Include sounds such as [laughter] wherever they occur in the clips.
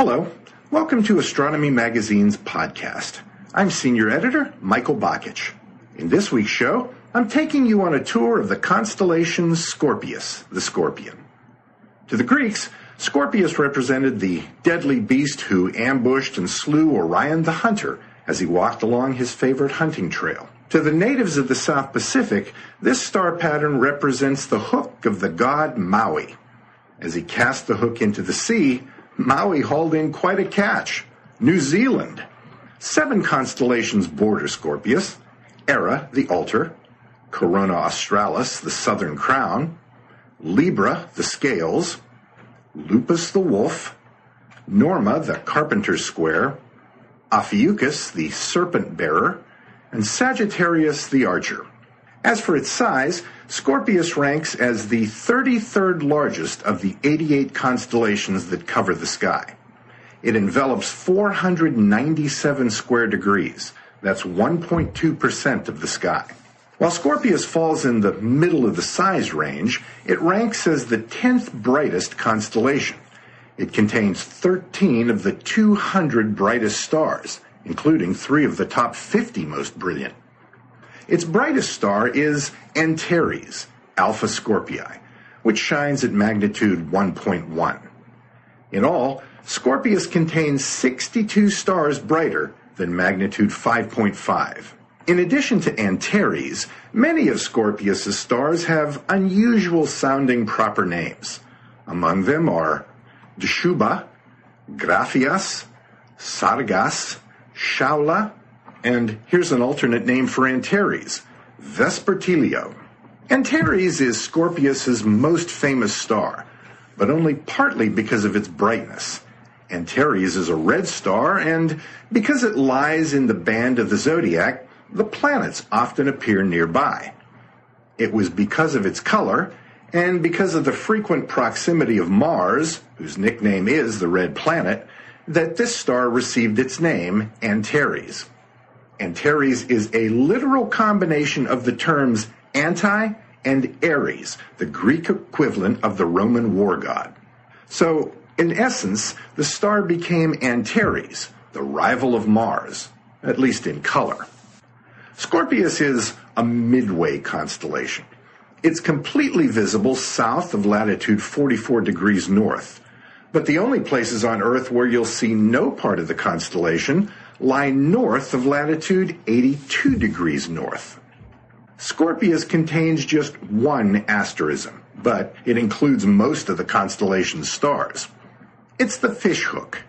Hello. Welcome to Astronomy Magazine's podcast. I'm Senior Editor Michael Bakich. In this week's show, I'm taking you on a tour of the constellation Scorpius, the Scorpion. To the Greeks, Scorpius represented the deadly beast who ambushed and slew Orion the Hunter as he walked along his favorite hunting trail. To the natives of the South Pacific, this star pattern represents the hook of the god Maui. As he cast the hook into the sea, Maui hauled in quite a catch. New Zealand. Seven constellations border Scorpius. Ara, the altar. Corona Australis, the southern crown. Libra, the scales. Lupus, the wolf. Norma, the carpenter's square. Ophiuchus, the serpent bearer. And Sagittarius, the archer. As for its size, Scorpius ranks as the 33rd largest of the 88 constellations that cover the sky. It envelops 497 square degrees. That's 1.2% of the sky. While Scorpius falls in the middle of the size range, it ranks as the 10th brightest constellation. It contains 13 of the 200 brightest stars, including three of the top 50 most brilliant. Its brightest star is Antares, Alpha Scorpii, which shines at magnitude 1.1. In all, Scorpius contains 62 stars brighter than magnitude 5.5. In addition to Antares, many of Scorpius's stars have unusual sounding proper names. Among them are Dschubba, Graffias, Sargas, Shaula, and here's an alternate name for Antares, Vespertilio. Antares is Scorpius's most famous star, but only partly because of its brightness. Antares is a red star, and because it lies in the band of the zodiac, the planets often appear nearby. It was because of its color, and because of the frequent proximity of Mars, whose nickname is the red planet, that this star received its name, Antares. Antares is a literal combination of the terms anti and Ares, the Greek equivalent of the Roman war god. So, in essence, the star became Antares, the rival of Mars, at least in color. Scorpius is a midway constellation. It's completely visible south of latitude 44 degrees north, but the only places on Earth where you'll see no part of the constellation lie north of latitude 82 degrees north. Scorpius contains just one asterism, but it includes most of the constellation's stars. It's the fishhook.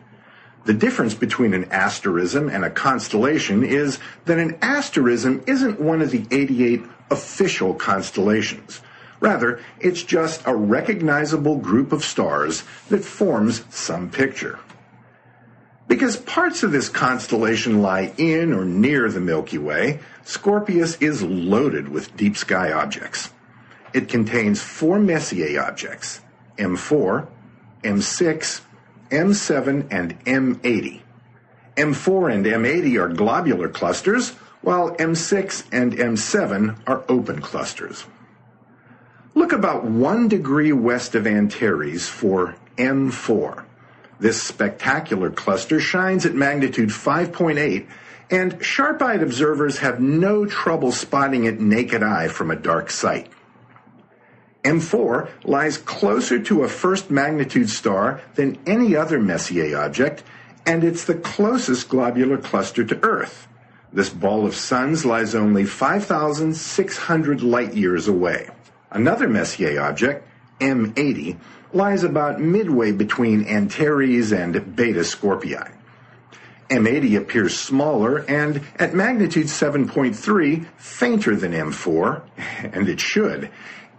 The difference between an asterism and a constellation is that an asterism isn't one of the 88 official constellations. Rather, it's just a recognizable group of stars that forms some picture. Because parts of this constellation lie in or near the Milky Way, Scorpius is loaded with deep sky objects. It contains four Messier objects M4, M6, M7, and M80. M4 and M80 are globular clusters, while M6 and M7 are open clusters. Look about one degree west of Antares for M4. This spectacular cluster shines at magnitude 5.8, and sharp eyed observers have no trouble spotting it naked eye from a dark site. M4 lies closer to a first magnitude star than any other Messier object, and it's the closest globular cluster to Earth. This ball of suns lies only 5,600 light years away. Another Messier object, M80, lies about midway between Antares and Beta Scorpii. M80 appears smaller and at magnitude 7.3 fainter than M4, [laughs] and it should.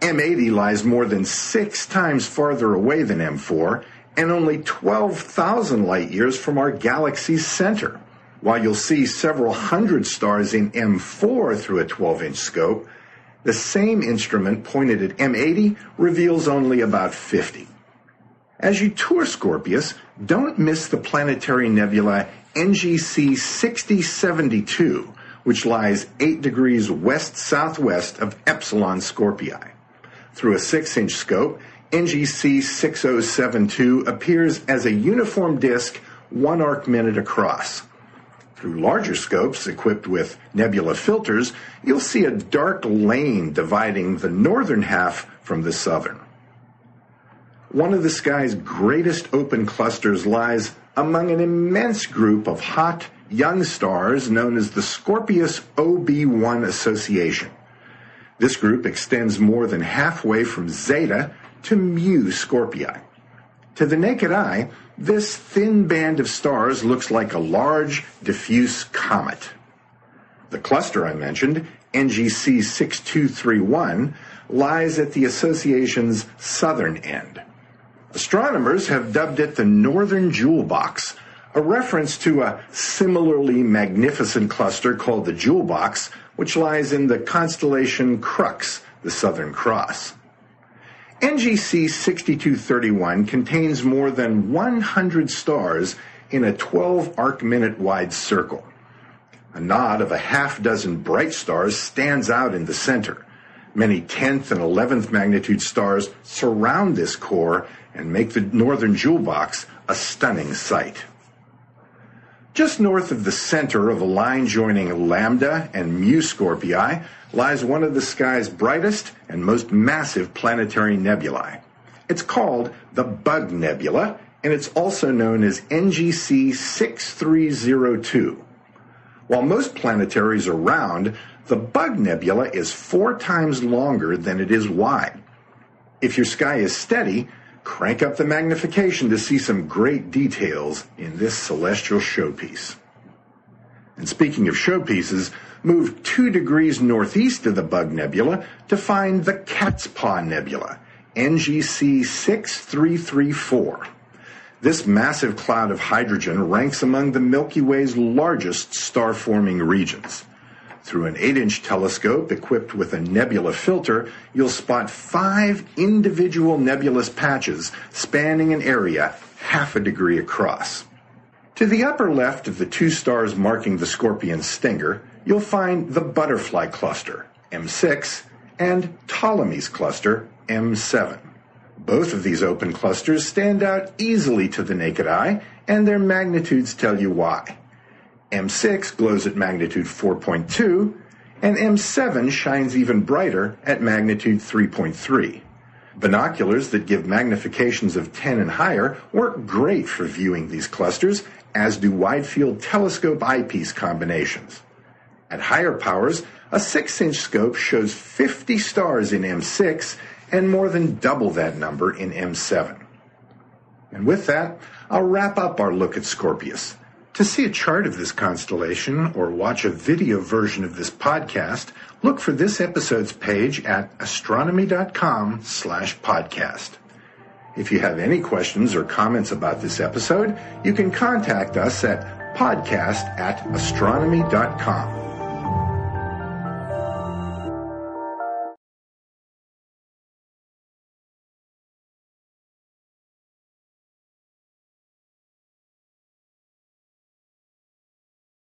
M80 lies more than six times farther away than M4 and only 12,000 light years from our galaxy's center. While you'll see several hundred stars in M4 through a 12 inch scope, the same instrument pointed at M80 reveals only about 50. As you tour Scorpius, don't miss the planetary nebula NGC 6072, which lies 8 degrees west southwest of Epsilon Scorpii. Through a 6 inch scope, NGC 6072 appears as a uniform disk one arc minute across. Through larger scopes equipped with nebula filters, you'll see a dark lane dividing the northern half from the southern. One of the sky's greatest open clusters lies among an immense group of hot, young stars known as the Scorpius OB1 Association. This group extends more than halfway from Zeta to Mu Scorpii. To the naked eye, this thin band of stars looks like a large, diffuse comet. The cluster I mentioned, NGC 6231, lies at the association's southern end. Astronomers have dubbed it the Northern Jewel Box, a reference to a similarly magnificent cluster called the Jewel Box, which lies in the constellation Crux, the Southern Cross. NGC 6231 contains more than 100 stars in a 12 arc minute wide circle. A knot of a half dozen bright stars stands out in the center. Many 10th and 11th magnitude stars surround this core and make the northern jewel box a stunning sight. Just north of the center of a line joining Lambda and Mu Scorpii lies one of the sky's brightest and most massive planetary nebulae. It's called the Bug Nebula, and it's also known as NGC 6302. While most planetaries are round, the Bug Nebula is four times longer than it is wide. If your sky is steady, Crank up the magnification to see some great details in this celestial showpiece. And speaking of showpieces, move two degrees northeast of the Bug Nebula to find the Cat's Paw Nebula, NGC 6334. This massive cloud of hydrogen ranks among the Milky Way's largest star forming regions. Through an 8 inch telescope equipped with a nebula filter, you'll spot five individual nebulous patches spanning an area half a degree across. To the upper left of the two stars marking the Scorpion Stinger, you'll find the Butterfly Cluster, M6, and Ptolemy's Cluster, M7. Both of these open clusters stand out easily to the naked eye, and their magnitudes tell you why. M6 glows at magnitude 4.2, and M7 shines even brighter at magnitude 3.3. Binoculars that give magnifications of 10 and higher work great for viewing these clusters, as do wide field telescope eyepiece combinations. At higher powers, a 6 inch scope shows 50 stars in M6 and more than double that number in M7. And with that, I'll wrap up our look at Scorpius. To see a chart of this constellation or watch a video version of this podcast, look for this episode's page at astronomy.com slash podcast. If you have any questions or comments about this episode, you can contact us at podcast at astronomy.com.